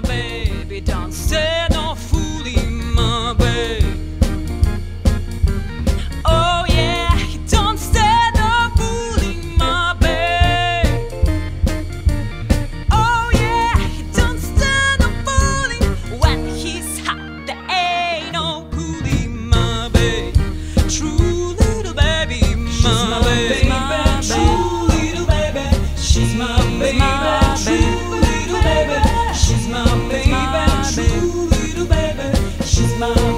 my say mesma